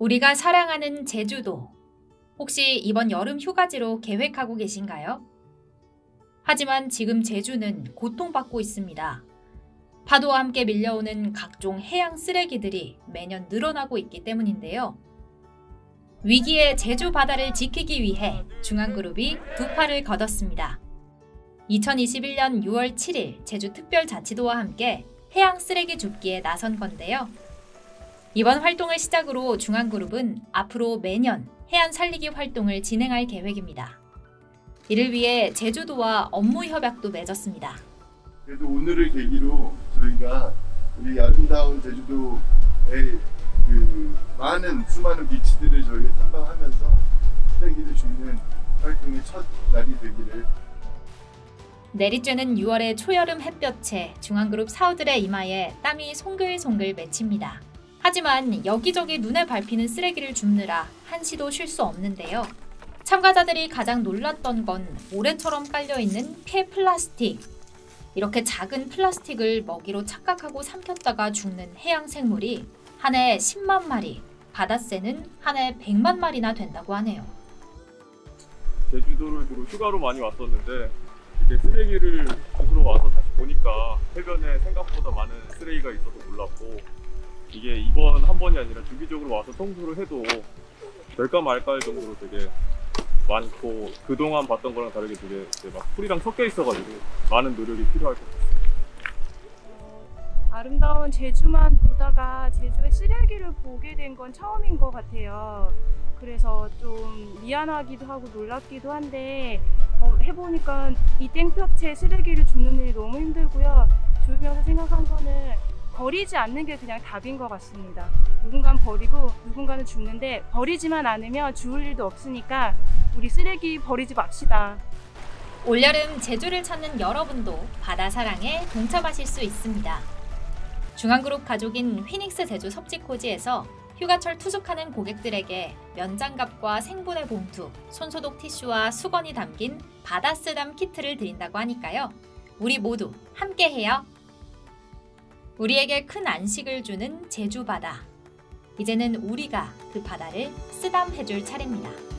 우리가 사랑하는 제주도. 혹시 이번 여름 휴가지로 계획하고 계신가요? 하지만 지금 제주는 고통받고 있습니다. 파도와 함께 밀려오는 각종 해양 쓰레기들이 매년 늘어나고 있기 때문인데요. 위기의 제주 바다를 지키기 위해 중앙그룹이 두 팔을 걷었습니다. 2021년 6월 7일 제주특별자치도와 함께 해양 쓰레기 줍기에 나선 건데요. 이번 활동을 시작으로 중앙그룹은 앞으로 매년 해안 살리기 활동을 진행할 계획입니다. 이를 위해 제주도와 업무 협약도 맺었습니다. 그래도 오늘을 계기로 저희가 우리 아름다운 제주도의 그 많은 수많은 비치들을 저희가 탐방하면서 쓰레기를 줍는 활동의 첫 날이 되기를 내리쬐는 6월의 초여름 햇볕에 중앙그룹 사우들의 이마에 땀이 송글송글 맺힙니다. 하지만 여기저기 눈에 밟히는 쓰레기를 줍느라 한시도 쉴 수 없는데요. 참가자들이 가장 놀랐던 건 모래처럼 깔려있는 폐 플라스틱. 이렇게 작은 플라스틱을 먹이로 착각하고 삼켰다가 죽는 해양 생물이 한 해 10만 마리, 바다새는 한 해 100만 마리나 된다고 하네요. 제주도를 주로 휴가로 많이 왔었는데 이렇게 쓰레기를 주스러 와서 다시 보니까 해변에 이게 이번 한 번이 아니라 주기적으로 와서 청소를 해도 될까 말까 할 정도로 되게 많고 그동안 봤던 거랑 다르게 되게 막 풀이랑 섞여 있어가지고 많은 노력이 필요할 것 같아요. 아름다운 제주만 보다가 제주의 쓰레기를 보게 된 건 처음인 것 같아요. 그래서 좀 미안하기도 하고 놀랍기도 한데 어, 해보니까 이 땡볕에 쓰레기를 줍는 일이 너무 힘들고요. 주면서 생각한 거는 버리지 않는 게 그냥 답인 것 같습니다. 누군가는 버리고 누군가는 줍는데 버리지만 않으면 주울 일도 없으니까 우리 쓰레기 버리지 맙시다. 올여름 제주를 찾는 여러분도 바다 사랑에 동참하실 수 있습니다. 중앙그룹 가족인 휘닉스 제주 섭지코지에서 휴가철 투숙하는 고객들에게 면장갑과 생분해 봉투, 손소독 티슈와 수건이 담긴 바다 쓰담 키트를 드린다고 하니까요. 우리 모두 함께해요. 우리에게 큰 안식을 주는 제주 바다. 이제는 우리가 그 바다를 쓰담해줄 차례입니다.